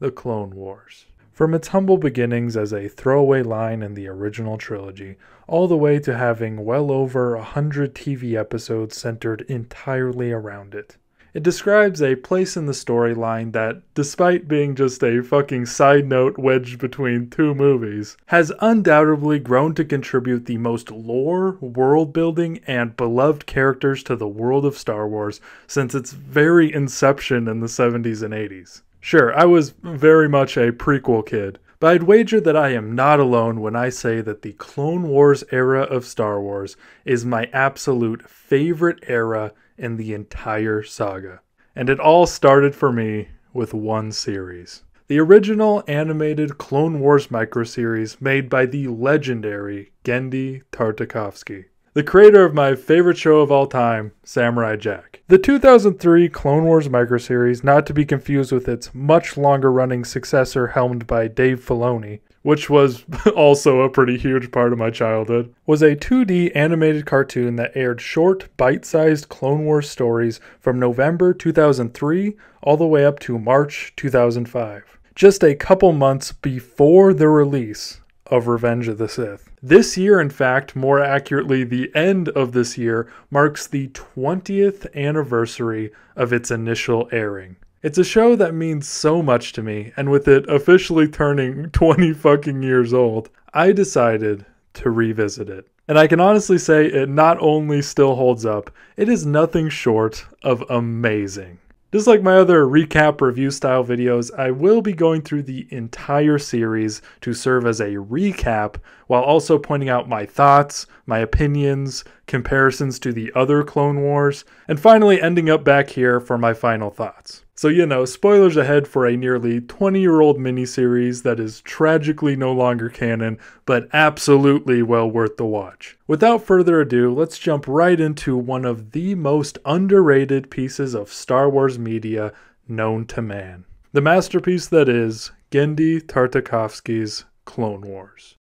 The Clone Wars. From its humble beginnings as a throwaway line in the original trilogy, all the way to having well over a hundred TV episodes centered entirely around it. It describes a place in the storyline that, despite being just a fucking side note wedged between two movies, has undoubtedly grown to contribute the most lore, world building, and beloved characters to the world of Star Wars since its very inception in the 70s and 80s. Sure, I was very much a prequel kid, but I'd wager that I am not alone when I say that the Clone Wars era of Star Wars is my absolute favorite era in the entire saga. And it all started for me with one series. The original animated Clone Wars microseries made by the legendary Genndy Tartakovsky the creator of my favorite show of all time, Samurai Jack. The 2003 Clone Wars microseries, not to be confused with its much longer running successor helmed by Dave Filoni, which was also a pretty huge part of my childhood, was a 2D animated cartoon that aired short, bite sized Clone Wars stories from November 2003 all the way up to March 2005. Just a couple months before the release of Revenge of the Sith. This year, in fact, more accurately, the end of this year, marks the 20th anniversary of its initial airing. It's a show that means so much to me, and with it officially turning 20 fucking years old, I decided to revisit it. And I can honestly say it not only still holds up, it is nothing short of amazing. Just like my other recap review style videos, I will be going through the entire series to serve as a recap while also pointing out my thoughts, my opinions, comparisons to the other Clone Wars, and finally ending up back here for my final thoughts. So, you know, spoilers ahead for a nearly 20 year old miniseries that is tragically no longer canon, but absolutely well worth the watch. Without further ado, let's jump right into one of the most underrated pieces of Star Wars media known to man. The masterpiece that is Genndy Tartakovsky's Clone Wars.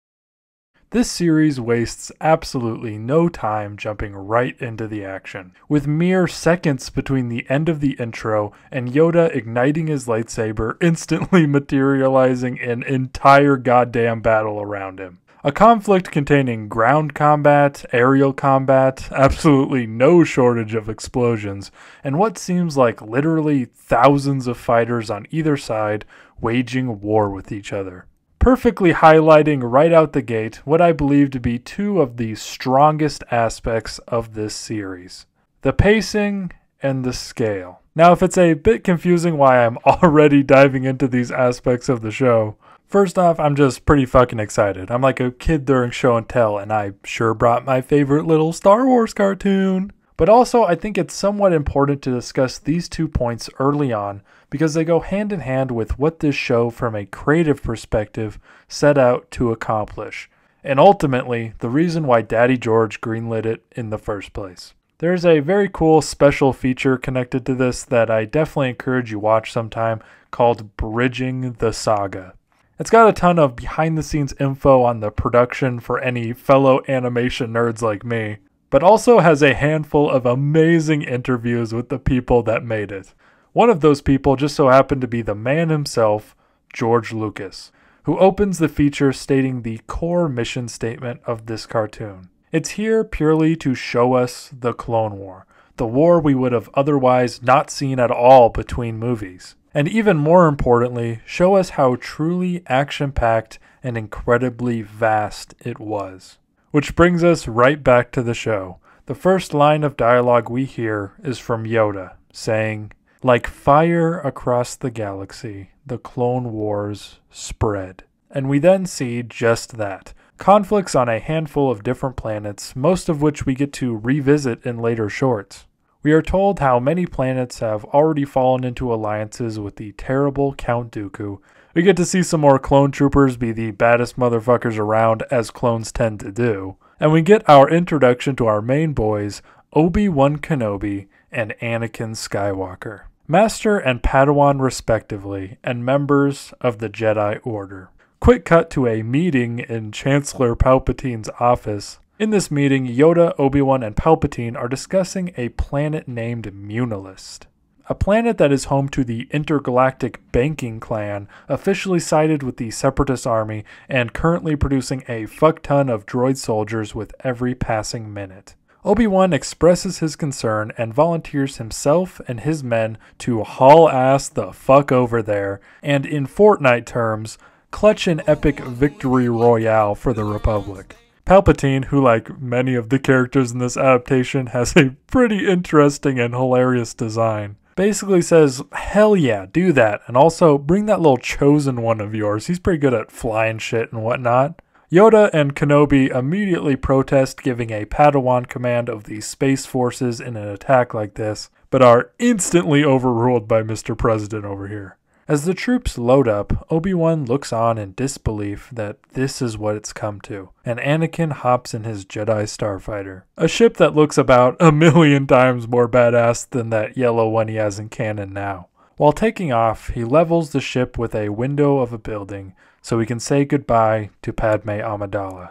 This series wastes absolutely no time jumping right into the action, with mere seconds between the end of the intro and Yoda igniting his lightsaber, instantly materializing an entire goddamn battle around him. A conflict containing ground combat, aerial combat, absolutely no shortage of explosions, and what seems like literally thousands of fighters on either side waging war with each other perfectly highlighting right out the gate what I believe to be two of the strongest aspects of this series the pacing and the scale. Now, if it's a bit confusing why I'm already diving into these aspects of the show, first off, I'm just pretty fucking excited. I'm like a kid during show and tell, and I sure brought my favorite little Star Wars cartoon. But also, I think it's somewhat important to discuss these two points early on because they go hand in hand with what this show, from a creative perspective, set out to accomplish, and ultimately, the reason why Daddy George greenlit it in the first place. There's a very cool special feature connected to this that I definitely encourage you watch sometime called Bridging the Saga. It's got a ton of behind the scenes info on the production for any fellow animation nerds like me, but also has a handful of amazing interviews with the people that made it. One of those people just so happened to be the man himself, George Lucas, who opens the feature stating the core mission statement of this cartoon. It's here purely to show us the Clone War, the war we would have otherwise not seen at all between movies. And even more importantly, show us how truly action packed and incredibly vast it was. Which brings us right back to the show. The first line of dialogue we hear is from Yoda, saying, like fire across the galaxy, the Clone Wars spread. And we then see just that conflicts on a handful of different planets, most of which we get to revisit in later shorts. We are told how many planets have already fallen into alliances with the terrible Count Dooku. We get to see some more clone troopers be the baddest motherfuckers around, as clones tend to do. And we get our introduction to our main boys, Obi Wan Kenobi and Anakin Skywalker. Master and Padawan respectively, and members of the Jedi Order. Quick cut to a meeting in Chancellor Palpatine's office. In this meeting, Yoda, Obi Wan, and Palpatine are discussing a planet named Muunilinst. A planet that is home to the Intergalactic Banking Clan, officially sided with the Separatist Army and currently producing a fuck ton of droid soldiers with every passing minute. Obi Wan expresses his concern and volunteers himself and his men to haul ass the fuck over there, and in Fortnite terms, clutch an epic victory royale for the Republic. Palpatine, who, like many of the characters in this adaptation, has a pretty interesting and hilarious design, basically says, Hell yeah, do that. And also, bring that little chosen one of yours. He's pretty good at flying shit and whatnot. Yoda and Kenobi immediately protest giving a Padawan command of the Space Forces in an attack like this, but are instantly overruled by Mr. President over here. As the troops load up, Obi-Wan looks on in disbelief that this is what it's come to, and Anakin hops in his Jedi Starfighter, a ship that looks about a million times more badass than that yellow one he has in canon now. While taking off, he levels the ship with a window of a building so we can say goodbye to Padme Amidala.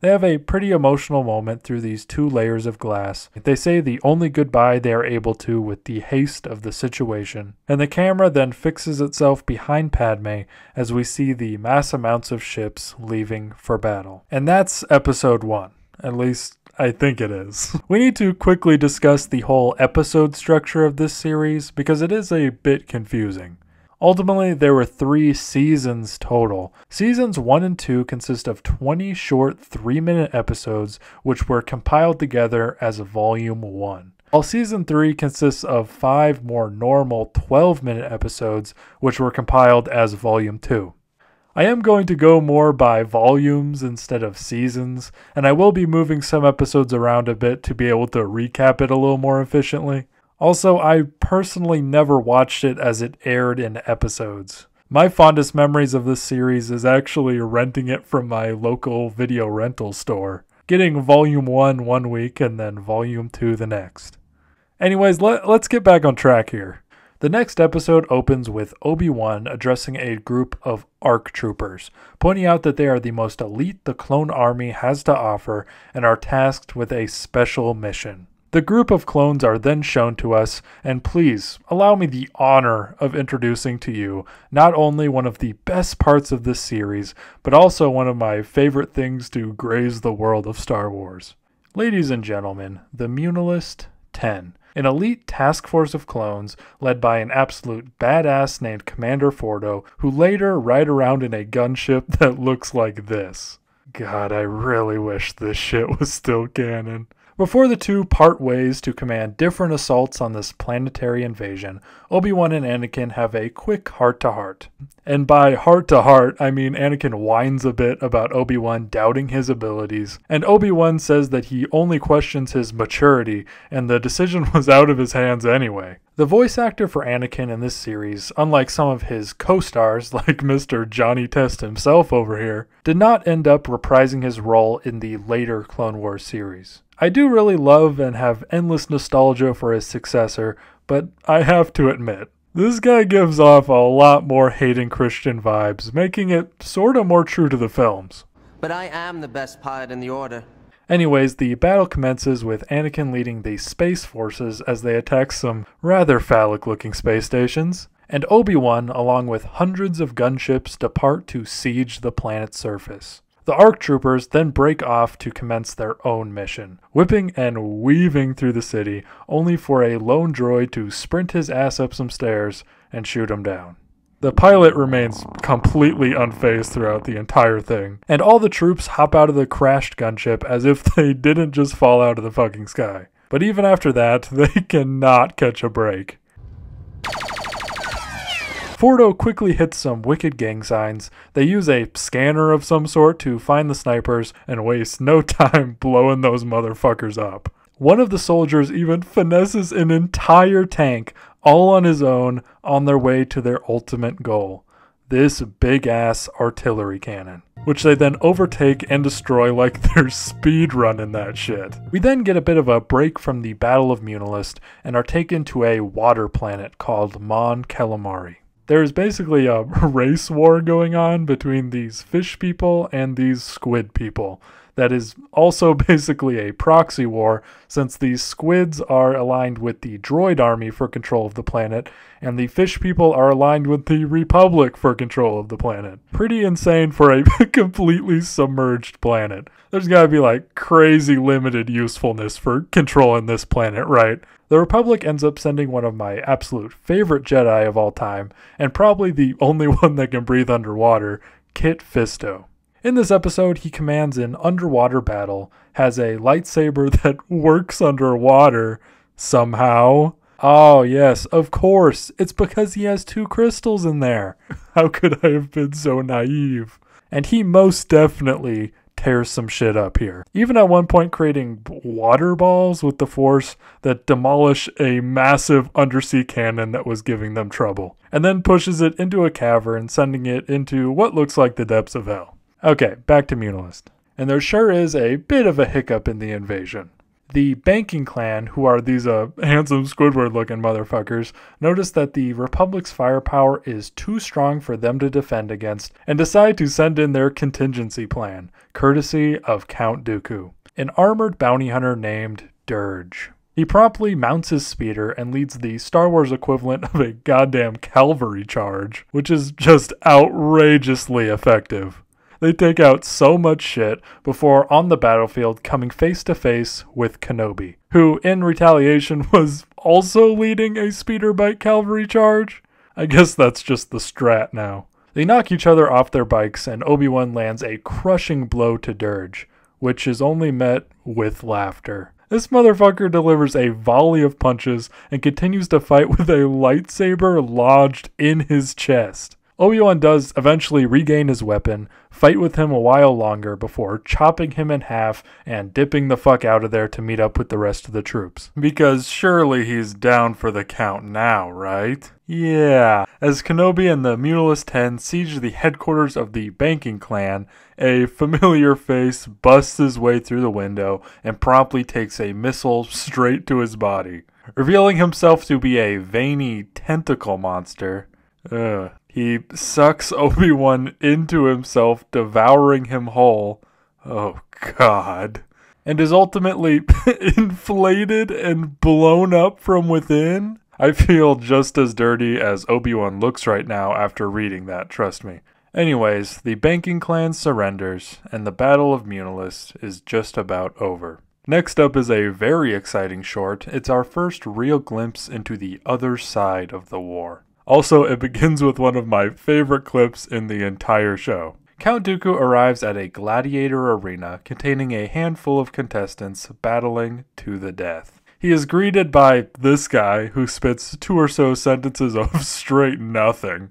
They have a pretty emotional moment through these two layers of glass. They say the only goodbye they are able to with the haste of the situation. And the camera then fixes itself behind Padme as we see the mass amounts of ships leaving for battle. And that's episode one. At least I think it is. We need to quickly discuss the whole episode structure of this series because it is a bit confusing. Ultimately, there were three seasons total. Seasons 1 and 2 consist of 20 short 3 minute episodes, which were compiled together as Volume 1. While Season 3 consists of 5 more normal 12 minute episodes, which were compiled as Volume 2. I am going to go more by volumes instead of seasons, and I will be moving some episodes around a bit to be able to recap it a little more efficiently. Also, I personally never watched it as it aired in episodes. My fondest memories of this series is actually renting it from my local video rental store, getting Volume 1 one week and then Volume 2 the next. Anyways, let, let's get back on track here. The next episode opens with Obi Wan addressing a group of ARC troopers, pointing out that they are the most elite the clone army has to offer and are tasked with a special mission. The group of clones are then shown to us, and please allow me the honor of introducing to you not only one of the best parts of this series, but also one of my favorite things to graze the world of Star Wars. Ladies and gentlemen, the Muunilinst 10, an elite task force of clones led by an absolute badass named Commander Fordo, who later ride around in a gunship that looks like this. God, I really wish this shit was still canon. Before the two part ways to command different assaults on this planetary invasion, Obi-Wan and Anakin have a quick heart-to-heart. And by heart-to-heart, I mean Anakin whines a bit about Obi-Wan doubting his abilities, and Obi-Wan says that he only questions his maturity, and the decision was out of his hands anyway. The voice actor for Anakin in this series, unlike some of his co stars like Mr. Johnny Test himself over here, did not end up reprising his role in the later Clone Wars series. I do really love and have endless nostalgia for his successor, but I have to admit, this guy gives off a lot more Hayden Christensen vibes, making it sorta more true to the films. But I am the best pilot in the Order. Anyways, the battle commences with Anakin leading the Space Forces as they attack some rather phallic looking space stations, and Obi Wan, along with hundreds of gunships, depart to siege the planet's surface. The ARC troopers then break off to commence their own mission, whipping and weaving through the city, only for a lone droid to sprint his ass up some stairs and shoot him down. The pilot remains completely unfazed throughout the entire thing, and all the troops hop out of the crashed gunship as if they didn't just fall out of the fucking sky. But even after that, they cannot catch a break. Fordo quickly hits some wicked gang signs. They use a scanner of some sort to find the snipers and waste no time blowing those motherfuckers up. One of the soldiers even finesses an entire tank all on his own on their way to their ultimate goal this big ass artillery cannon, which they then overtake and destroy like they're speed running that shit. We then get a bit of a break from the Battle of Muunilinst and are taken to a water planet called Mon Calamari. There's basically a race war going on between these fish people and these squid people. That is also basically a proxy war since the squids are aligned with the droid army for control of the planet and the fish people are aligned with the republic for control of the planet. Pretty insane for a completely submerged planet. There's got to be like crazy limited usefulness for controlling this planet, right? The Republic ends up sending one of my absolute favorite Jedi of all time, and probably the only one that can breathe underwater, Kit Fisto. In this episode, he commands an underwater battle, has a lightsaber that works underwater somehow. Oh, yes, of course. It's because he has two crystals in there. How could I have been so naive? And he most definitely tears some shit up here. Even at one point, creating water balls with the Force that demolish a massive undersea cannon that was giving them trouble, and then pushes it into a cavern, sending it into what looks like the depths of hell. Okay, back to Muunilinst. And there sure is a bit of a hiccup in the invasion. The banking clan, who are these uh, handsome Squidward looking motherfuckers, notice that the Republic's firepower is too strong for them to defend against and decide to send in their contingency plan, courtesy of Count Dooku, an armored bounty hunter named Durge. He promptly mounts his speeder and leads the Star Wars equivalent of a goddamn cavalry charge, which is just outrageously effective. They take out so much shit before on the battlefield coming face to face with Kenobi, who in retaliation was also leading a speeder bike cavalry charge. I guess that's just the strat now. They knock each other off their bikes, and Obi Wan lands a crushing blow to Durge, which is only met with laughter. This motherfucker delivers a volley of punches and continues to fight with a lightsaber lodged in his chest. Obi-Wan does eventually regain his weapon, fight with him a while longer before chopping him in half and dipping the fuck out of there to meet up with the rest of the troops. Because surely he's down for the count now, right? Yeah. As Kenobi and the Muunilinst 10 siege the headquarters of the banking clan, a familiar face busts his way through the window and promptly takes a missile straight to his body. Revealing himself to be a veiny tentacle monster. Ugh. He sucks Obi Wan into himself, devouring him whole. Oh, God. And is ultimately inflated and blown up from within. I feel just as dirty as Obi Wan looks right now after reading that, trust me. Anyways, the banking clan surrenders, and the Battle of Muunilinst is just about over. Next up is a very exciting short. It's our first real glimpse into the other side of the war. Also, it begins with one of my favorite clips in the entire show. Count Dooku arrives at a gladiator arena containing a handful of contestants battling to the death. He is greeted by this guy who spits two or so sentences of straight nothing.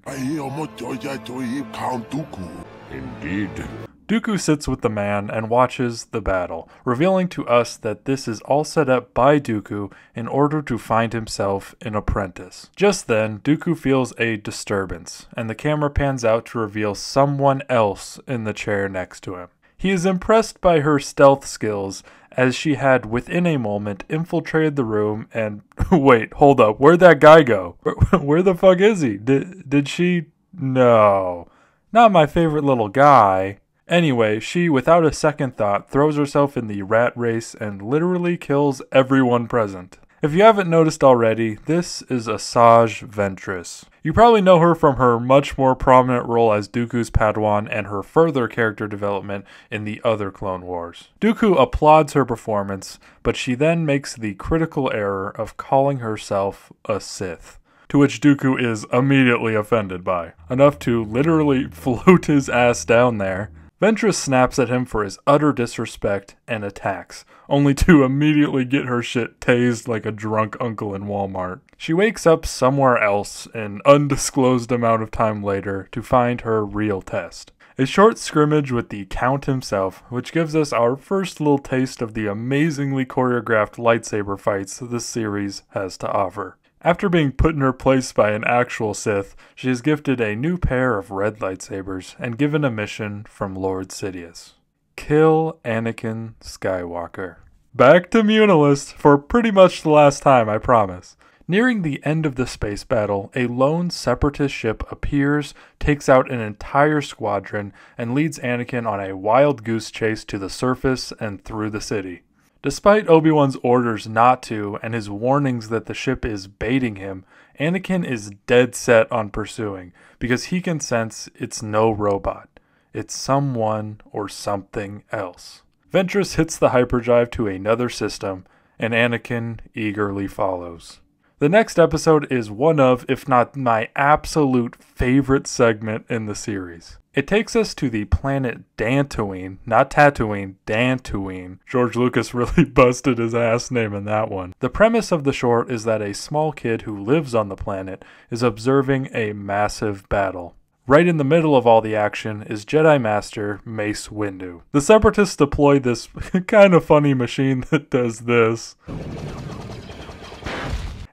Indeed. Dooku sits with the man and watches the battle, revealing to us that this is all set up by Dooku in order to find himself an apprentice. Just then, Dooku feels a disturbance, and the camera pans out to reveal someone else in the chair next to him. He is impressed by her stealth skills as she had within a moment infiltrated the room and wait, hold up, where'd that guy go? Where the fuck is he? Did did she No. Not my favorite little guy. Anyway, she, without a second thought, throws herself in the rat race and literally kills everyone present. If you haven't noticed already, this is Asajj Ventress. You probably know her from her much more prominent role as Dooku's Padawan and her further character development in the other Clone Wars. Dooku applauds her performance, but she then makes the critical error of calling herself a Sith to which Dooku is immediately offended by, enough to literally float his ass down there. Ventress snaps at him for his utter disrespect and attacks, only to immediately get her shit tased like a drunk uncle in Walmart. She wakes up somewhere else an undisclosed amount of time later to find her real test. A short scrimmage with the Count himself, which gives us our first little taste of the amazingly choreographed lightsaber fights this series has to offer. After being put in her place by an actual Sith, she is gifted a new pair of red lightsabers and given a mission from Lord Sidious. Kill Anakin Skywalker. Back to Muunilinst for pretty much the last time, I promise. Nearing the end of the space battle, a lone separatist ship appears, takes out an entire squadron, and leads Anakin on a wild goose chase to the surface and through the city. Despite Obi Wan's orders not to and his warnings that the ship is baiting him, Anakin is dead set on pursuing because he can sense it's no robot. It's someone or something else. Ventress hits the hyperdrive to another system, and Anakin eagerly follows. The next episode is one of, if not my absolute favorite segment in the series. It takes us to the planet Dantooine, not Tatooine, Dantooine. George Lucas really busted his ass naming that one. The premise of the short is that a small kid who lives on the planet is observing a massive battle. Right in the middle of all the action is Jedi Master Mace Windu. The Separatists deploy this kind of funny machine that does this.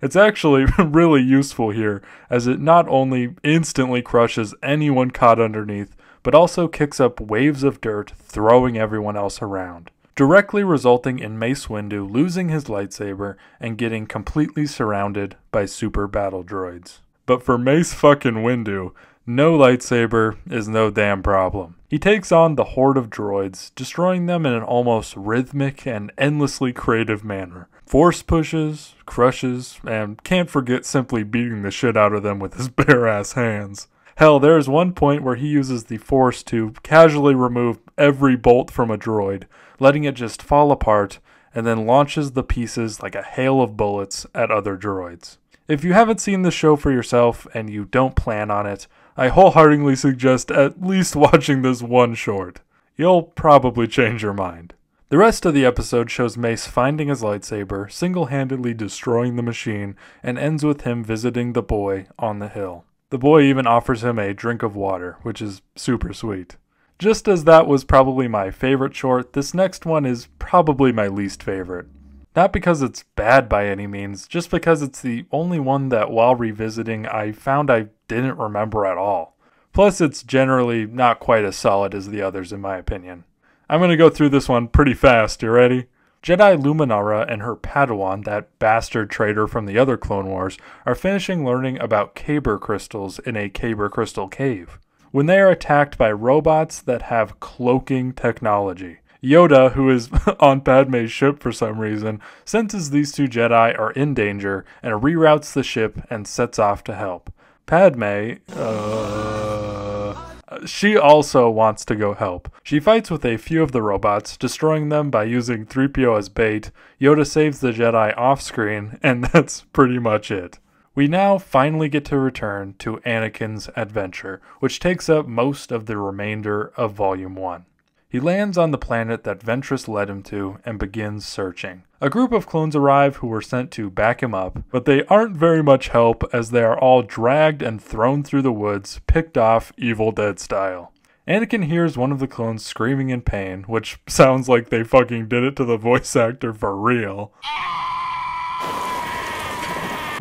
It's actually really useful here, as it not only instantly crushes anyone caught underneath, but also kicks up waves of dirt, throwing everyone else around, directly resulting in Mace Windu losing his lightsaber and getting completely surrounded by super battle droids. But for Mace fucking Windu, no lightsaber is no damn problem. He takes on the horde of droids, destroying them in an almost rhythmic and endlessly creative manner. Force pushes, crushes, and can't forget simply beating the shit out of them with his bare ass hands. Hell, there is one point where he uses the Force to casually remove every bolt from a droid, letting it just fall apart, and then launches the pieces like a hail of bullets at other droids. If you haven't seen the show for yourself and you don't plan on it, I wholeheartedly suggest at least watching this one short. You'll probably change your mind. The rest of the episode shows Mace finding his lightsaber, single handedly destroying the machine, and ends with him visiting the boy on the hill. The boy even offers him a drink of water, which is super sweet. Just as that was probably my favorite short, this next one is probably my least favorite. Not because it's bad by any means, just because it's the only one that while revisiting I found I didn't remember at all. Plus, it's generally not quite as solid as the others, in my opinion. I'm going to go through this one pretty fast. You ready? Jedi Luminara and her Padawan, that bastard traitor from the other Clone Wars, are finishing learning about Kyber crystals in a Kyber crystal cave. When they are attacked by robots that have cloaking technology. Yoda, who is on Padme's ship for some reason, senses these two Jedi are in danger and reroutes the ship and sets off to help. Padme, uh, she also wants to go help. She fights with a few of the robots, destroying them by using 3PO as bait. Yoda saves the Jedi off screen, and that's pretty much it. We now finally get to return to Anakin's adventure, which takes up most of the remainder of Volume 1. He lands on the planet that Ventress led him to and begins searching. A group of clones arrive who were sent to back him up, but they aren't very much help as they are all dragged and thrown through the woods, picked off Evil Dead style. Anakin hears one of the clones screaming in pain, which sounds like they fucking did it to the voice actor for real.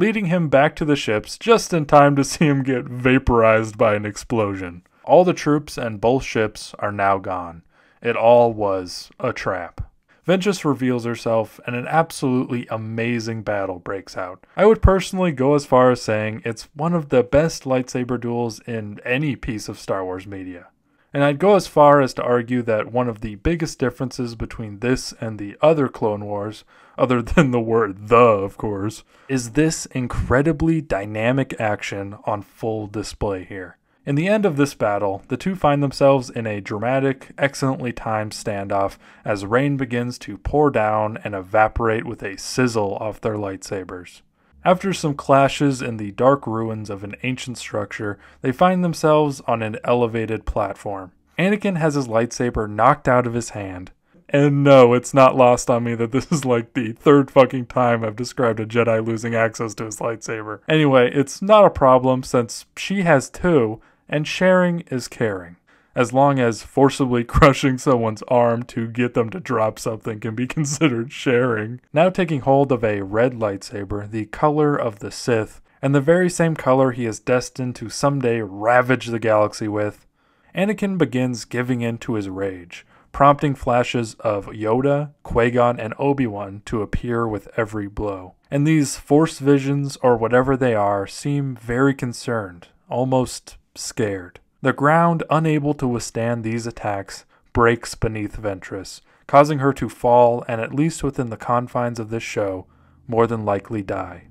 Leading him back to the ships just in time to see him get vaporized by an explosion. All the troops and both ships are now gone. It all was a trap. Ventress reveals herself, and an absolutely amazing battle breaks out. I would personally go as far as saying it's one of the best lightsaber duels in any piece of Star Wars media. And I'd go as far as to argue that one of the biggest differences between this and the other Clone Wars, other than the word the, of course, is this incredibly dynamic action on full display here. In the end of this battle, the two find themselves in a dramatic, excellently timed standoff as rain begins to pour down and evaporate with a sizzle off their lightsabers. After some clashes in the dark ruins of an ancient structure, they find themselves on an elevated platform. Anakin has his lightsaber knocked out of his hand. And no, it's not lost on me that this is like the third fucking time I've described a Jedi losing access to his lightsaber. Anyway, it's not a problem since she has two, and sharing is caring. As long as forcibly crushing someone's arm to get them to drop something can be considered sharing. Now taking hold of a red lightsaber, the color of the Sith, and the very same color he is destined to someday ravage the galaxy with, Anakin begins giving in to his rage, prompting flashes of Yoda, Qui-Gon, and Obi-Wan to appear with every blow. And these Force visions, or whatever they are, seem very concerned, almost scared. The ground, unable to withstand these attacks, breaks beneath Ventress, causing her to fall and, at least within the confines of this show, more than likely die.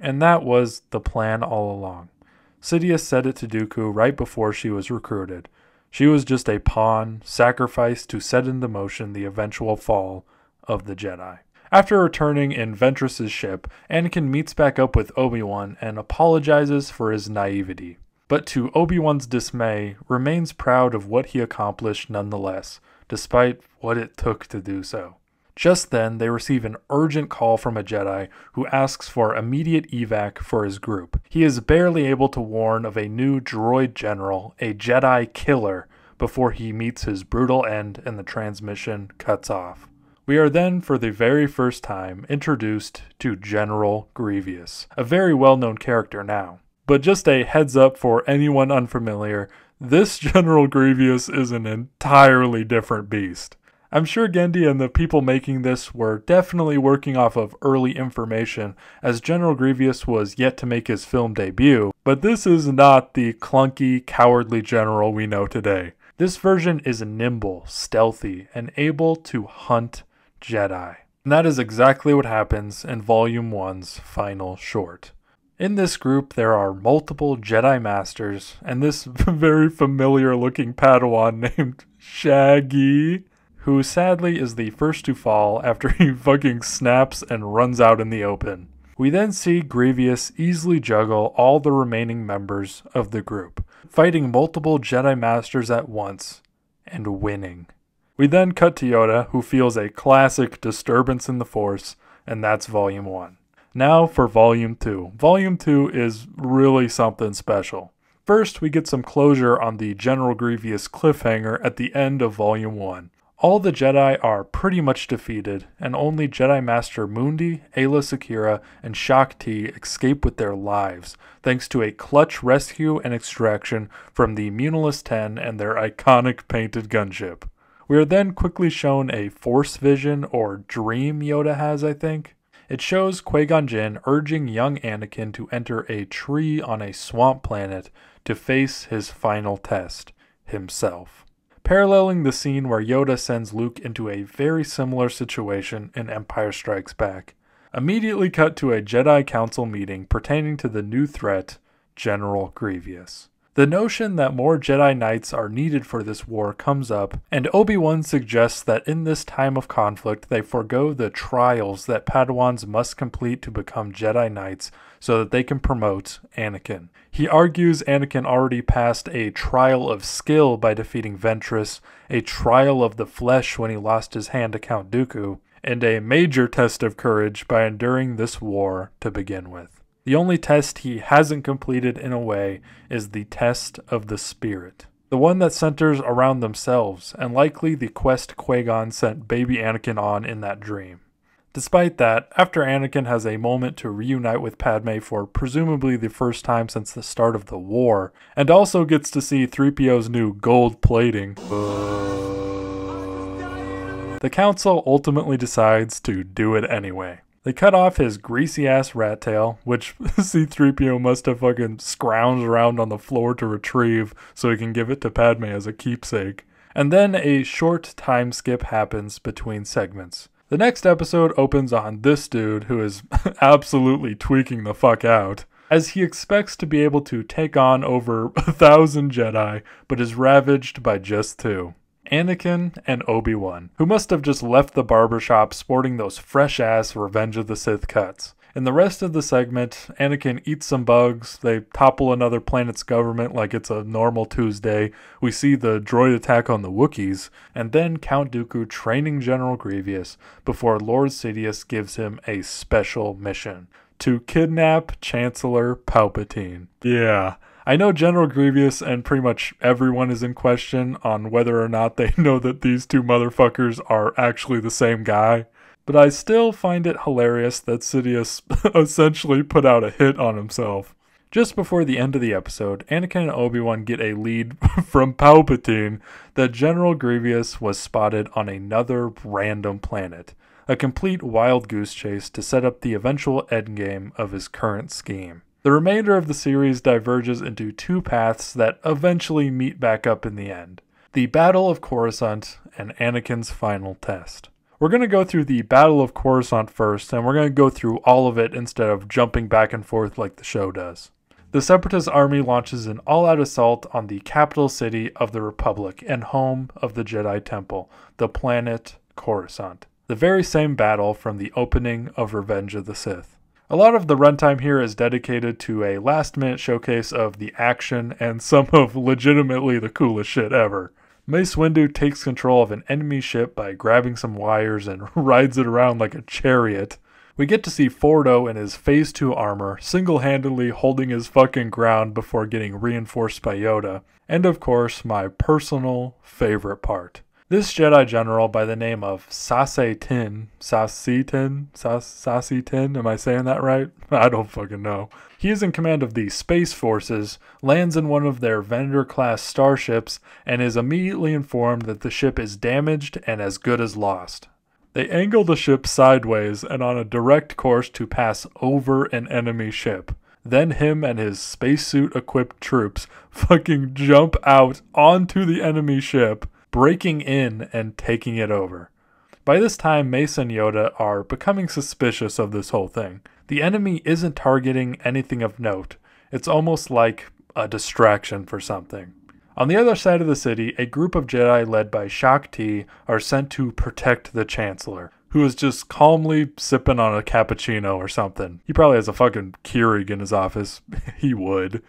And that was the plan all along. Sidious said it to Dooku right before she was recruited. She was just a pawn, sacrificed to set into motion the eventual fall of the Jedi. After returning in Ventress's ship, Anakin meets back up with Obi-Wan and apologizes for his naivety. But to Obi-Wan's dismay, remains proud of what he accomplished nonetheless, despite what it took to do so. Just then, they receive an urgent call from a Jedi who asks for immediate evac for his group. He is barely able to warn of a new droid general, a Jedi killer, before he meets his brutal end and the transmission cuts off. We are then, for the very first time, introduced to General Grievous, a very well known character now. But just a heads up for anyone unfamiliar this General Grievous is an entirely different beast. I'm sure Genndy and the people making this were definitely working off of early information, as General Grievous was yet to make his film debut, but this is not the clunky, cowardly general we know today. This version is nimble, stealthy, and able to hunt Jedi. And that is exactly what happens in Volume 1's final short. In this group, there are multiple Jedi Masters, and this very familiar looking Padawan named Shaggy, who sadly is the first to fall after he fucking snaps and runs out in the open. We then see Grievous easily juggle all the remaining members of the group, fighting multiple Jedi Masters at once, and winning. We then cut to Yoda, who feels a classic disturbance in the Force, and that's Volume 1. Now for Volume 2. Volume 2 is really something special. First, we get some closure on the General Grievous cliffhanger at the end of Volume 1. All the Jedi are pretty much defeated, and only Jedi Master Mundi, Aayla Secura, and Shaak Ti escape with their lives, thanks to a clutch rescue and extraction from the Muunilinst 10 and their iconic painted gunship. We are then quickly shown a Force vision or dream Yoda has, I think. It shows Qui Gon Jinn urging young Anakin to enter a tree on a swamp planet to face his final test himself. Paralleling the scene where Yoda sends Luke into a very similar situation in Empire Strikes Back. Immediately cut to a Jedi Council meeting pertaining to the new threat, General Grievous. The notion that more Jedi Knights are needed for this war comes up, and Obi Wan suggests that in this time of conflict they forego the trials that Padawans must complete to become Jedi Knights so that they can promote Anakin. He argues Anakin already passed a trial of skill by defeating Ventress, a trial of the flesh when he lost his hand to Count Dooku, and a major test of courage by enduring this war to begin with. The only test he hasn't completed in a way is the test of the spirit. The one that centers around themselves, and likely the quest Qui-Gon sent baby Anakin on in that dream. Despite that, after Anakin has a moment to reunite with Padme for presumably the first time since the start of the war, and also gets to see 3PO's new gold plating, the Council ultimately decides to do it anyway. They cut off his greasy ass rat tail, which C3PO must have fucking scrounged around on the floor to retrieve so he can give it to Padme as a keepsake. And then a short time skip happens between segments. The next episode opens on this dude who is absolutely tweaking the fuck out, as he expects to be able to take on over a thousand Jedi, but is ravaged by just two. Anakin and Obi-Wan, who must have just left the barbershop sporting those fresh ass Revenge of the Sith cuts. In the rest of the segment, Anakin eats some bugs, they topple another planet's government like it's a normal Tuesday, we see the droid attack on the Wookiees, and then Count Dooku training General Grievous before Lord Sidious gives him a special mission to kidnap Chancellor Palpatine. Yeah, I know General Grievous and pretty much everyone is in question on whether or not they know that these two motherfuckers are actually the same guy, but I still find it hilarious that Sidious essentially put out a hit on himself. Just before the end of the episode, Anakin and Obi Wan get a lead from Palpatine that General Grievous was spotted on another random planet. A complete wild goose chase to set up the eventual endgame of his current scheme. The remainder of the series diverges into two paths that eventually meet back up in the end the Battle of Coruscant and Anakin's final test. We're going to go through the Battle of Coruscant first, and we're going to go through all of it instead of jumping back and forth like the show does. The Separatist army launches an all out assault on the capital city of the Republic and home of the Jedi Temple, the planet Coruscant. The very same battle from the opening of Revenge of the Sith. A lot of the runtime here is dedicated to a last minute showcase of the action and some of legitimately the coolest shit ever. Mace Windu takes control of an enemy ship by grabbing some wires and rides it around like a chariot. We get to see Fordo in his Phase 2 armor, single handedly holding his fucking ground before getting reinforced by Yoda. And of course, my personal favorite part. This Jedi General by the name of Saesee Tiin, Saesee Tiin, Sase Tiin, am I saying that right? I don't fucking know. He is in command of the Space Forces, lands in one of their Venator class starships, and is immediately informed that the ship is damaged and as good as lost. They angle the ship sideways and on a direct course to pass over an enemy ship. Then him and his spacesuit equipped troops fucking jump out onto the enemy ship, breaking in and taking it over. By this time, Mace and Yoda are becoming suspicious of this whole thing. The enemy isn't targeting anything of note, it's almost like a distraction for something. On the other side of the city, a group of Jedi led by Shaak Ti are sent to protect the Chancellor, who is just calmly sipping on a cappuccino or something. He probably has a fucking Keurig in his office. he would.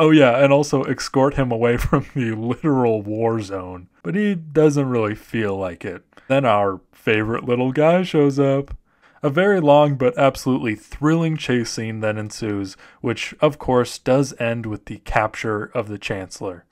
Oh, yeah, and also escort him away from the literal war zone. But he doesn't really feel like it. Then our favorite little guy shows up. A very long but absolutely thrilling chase scene then ensues, which of course does end with the capture of the Chancellor.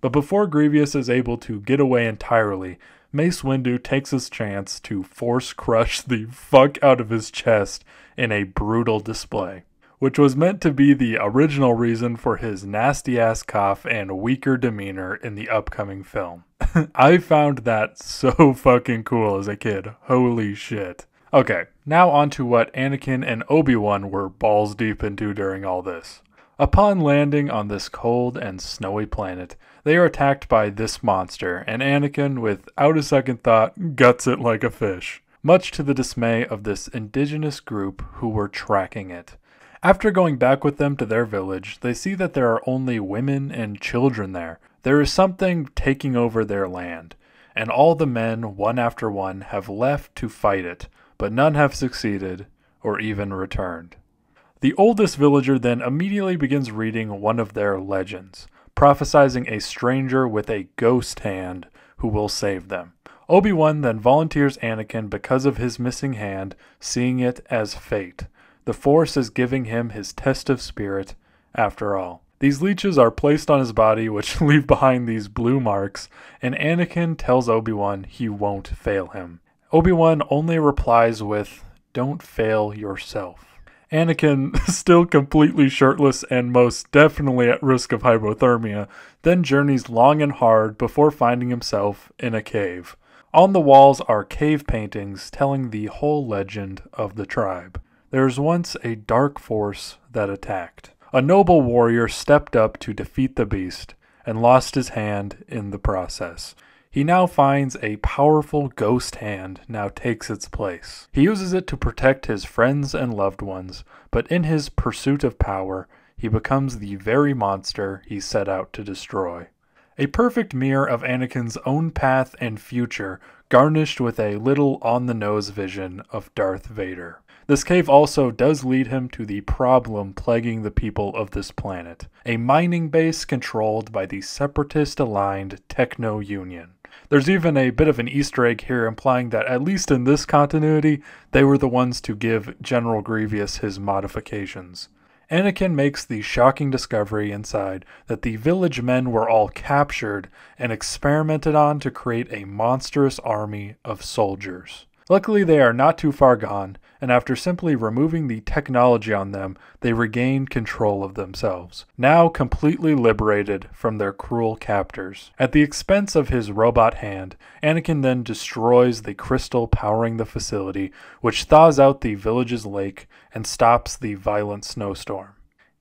But before Grievous is able to get away entirely, Mace Windu takes his chance to force crush the fuck out of his chest in a brutal display, which was meant to be the original reason for his nasty ass cough and weaker demeanor in the upcoming film. I found that so fucking cool as a kid. Holy shit. Okay, now on to what Anakin and Obi Wan were balls deep into during all this. Upon landing on this cold and snowy planet, they are attacked by this monster, and Anakin, without a second thought, guts it like a fish, much to the dismay of this indigenous group who were tracking it. After going back with them to their village, they see that there are only women and children there. There is something taking over their land, and all the men, one after one, have left to fight it, but none have succeeded or even returned. The oldest villager then immediately begins reading one of their legends, prophesizing a stranger with a ghost hand who will save them. Obi Wan then volunteers Anakin because of his missing hand, seeing it as fate. The Force is giving him his test of spirit, after all. These leeches are placed on his body, which leave behind these blue marks, and Anakin tells Obi Wan he won't fail him. Obi Wan only replies with, Don't fail yourself. Anakin, still completely shirtless and most definitely at risk of hypothermia, then journeys long and hard before finding himself in a cave. On the walls are cave paintings telling the whole legend of the tribe. There was once a dark force that attacked. A noble warrior stepped up to defeat the beast and lost his hand in the process. He now finds a powerful ghost hand now takes its place. He uses it to protect his friends and loved ones, but in his pursuit of power, he becomes the very monster he set out to destroy. A perfect mirror of Anakin's own path and future, garnished with a little on the nose vision of Darth Vader. This cave also does lead him to the problem plaguing the people of this planet a mining base controlled by the separatist aligned Techno Union. There's even a bit of an Easter egg here implying that, at least in this continuity, they were the ones to give General Grievous his modifications. Anakin makes the shocking discovery inside that the village men were all captured and experimented on to create a monstrous army of soldiers. Luckily, they are not too far gone, and after simply removing the technology on them, they regain control of themselves, now completely liberated from their cruel captors. At the expense of his robot hand, Anakin then destroys the crystal powering the facility, which thaws out the village's lake and stops the violent snowstorm.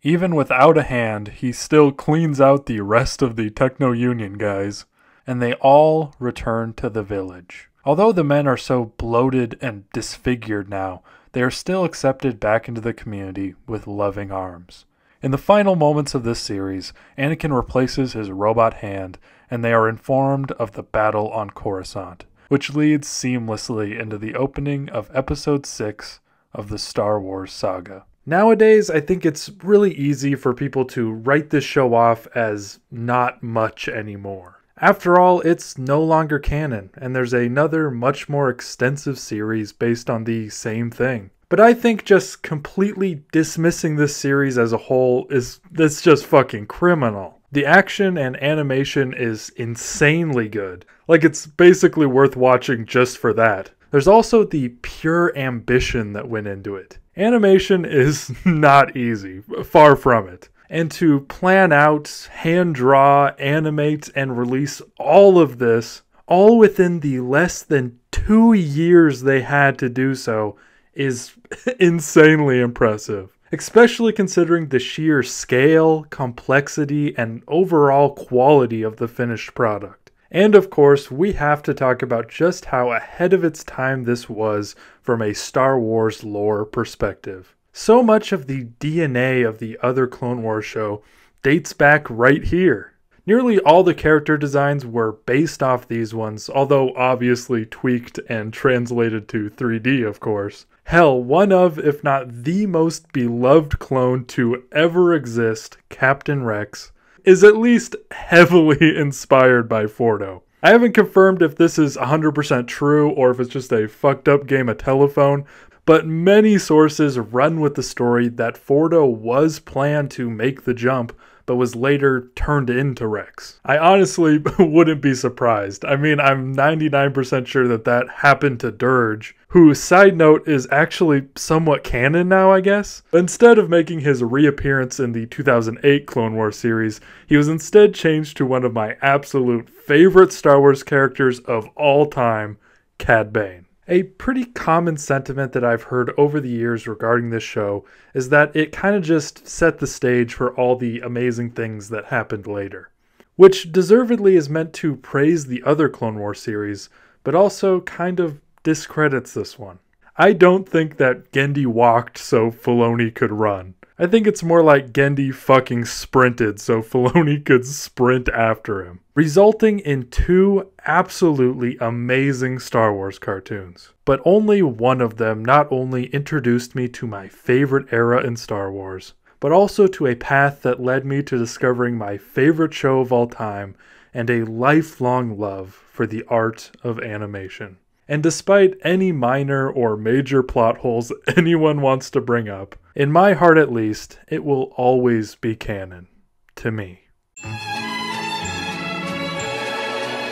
Even without a hand, he still cleans out the rest of the Techno Union guys, and they all return to the village. Although the men are so bloated and disfigured now, they are still accepted back into the community with loving arms. In the final moments of this series, Anakin replaces his robot hand, and they are informed of the battle on Coruscant, which leads seamlessly into the opening of Episode 6 of the Star Wars saga. Nowadays, I think it's really easy for people to write this show off as not much anymore. After all, it's no longer canon, and there's another much more extensive series based on the same thing. But I think just completely dismissing this series as a whole is that's just fucking criminal. The action and animation is insanely good. Like it's basically worth watching just for that. There's also the pure ambition that went into it. Animation is not easy, far from it and to plan out, hand draw, animate, and release all of this, all within the less than two years they had to do so, is insanely impressive. Especially considering the sheer scale, complexity, and overall quality of the finished product. And of course, we have to talk about just how ahead of its time this was from a Star Wars lore perspective. So much of the DNA of the other Clone Wars show dates back right here. Nearly all the character designs were based off these ones, although obviously tweaked and translated to 3D, of course. Hell, one of, if not the most beloved clone to ever exist, Captain Rex, is at least heavily inspired by Fordo. I haven't confirmed if this is 100% true or if it's just a fucked up game of telephone, but many sources run with the story that Fordo was planned to make the jump, but was later turned into Rex. I honestly wouldn't be surprised. I mean, I'm 99% sure that that happened to Durge, who, side note, is actually somewhat canon now, I guess. Instead of making his reappearance in the 2008 Clone Wars series, he was instead changed to one of my absolute favorite Star Wars characters of all time, Cad Bane. A pretty common sentiment that I've heard over the years regarding this show is that it kind of just set the stage for all the amazing things that happened later. Which deservedly is meant to praise the other Clone Wars series, but also kind of discredits this one. I don't think that Genndy walked so Filoni could run. I think it's more like Genndy fucking sprinted so Filoni could sprint after him, resulting in two absolutely amazing Star Wars cartoons. But only one of them not only introduced me to my favorite era in Star Wars, but also to a path that led me to discovering my favorite show of all time and a lifelong love for the art of animation. And despite any minor or major plot holes anyone wants to bring up, in my heart at least, it will always be canon. To me.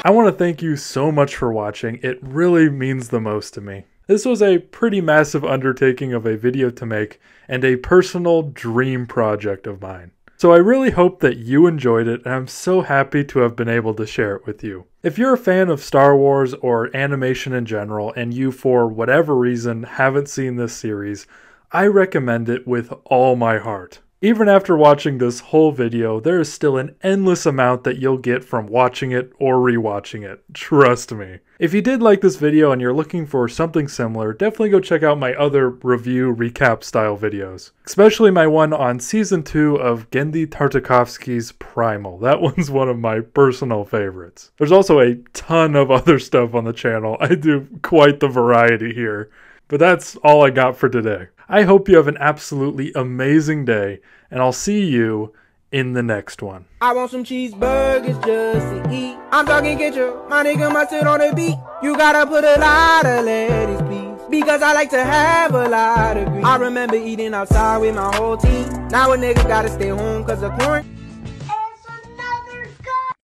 I want to thank you so much for watching. It really means the most to me. This was a pretty massive undertaking of a video to make and a personal dream project of mine. So I really hope that you enjoyed it, and I'm so happy to have been able to share it with you. If you're a fan of Star Wars or animation in general, and you, for whatever reason, haven't seen this series, I recommend it with all my heart. Even after watching this whole video, there is still an endless amount that you'll get from watching it or rewatching it. Trust me. If you did like this video and you're looking for something similar, definitely go check out my other review recap style videos. Especially my one on season 2 of Genndy Tartakovsky's Primal. That one's one of my personal favorites. There's also a ton of other stuff on the channel. I do quite the variety here. But that's all I got for today. I hope you have an absolutely amazing day, and I'll see you in the next one. I want some cheeseburgers just to eat. I'm talking ketchup, my nigga mustard on the beat. You gotta put a lot of lettuce, please. Because I like to have a lot of grease. I remember eating outside with my whole team. Now a nigga gotta stay home cause of quarantine.